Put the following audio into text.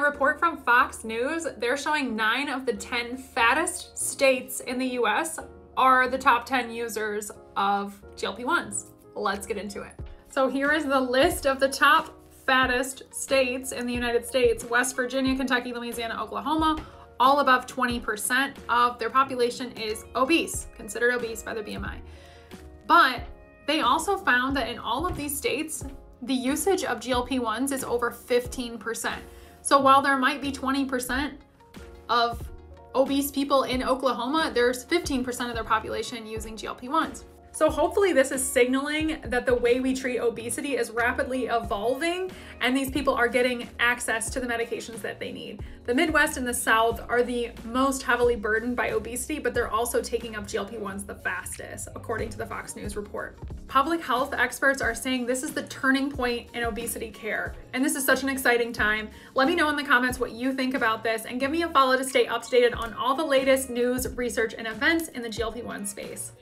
a report from Fox News, they're showing nine of the 10 fattest states in the US are the top 10 users of GLP 1s. Let's get into it. So, here is the list of the top fattest states in the United States West Virginia, Kentucky, Louisiana, Oklahoma. All above 20% of their population is obese, considered obese by the BMI. But they also found that in all of these states, the usage of GLP 1s is over 15%. So while there might be 20% of obese people in Oklahoma, there's 15% of their population using GLP 1s. So hopefully this is signaling that the way we treat obesity is rapidly evolving and these people are getting access to the medications that they need. The Midwest and the South are the most heavily burdened by obesity, but they're also taking up GLP-1s the fastest, according to the Fox News report. Public health experts are saying this is the turning point in obesity care, and this is such an exciting time. Let me know in the comments what you think about this and give me a follow to stay up to date on all the latest news, research, and events in the GLP-1 space.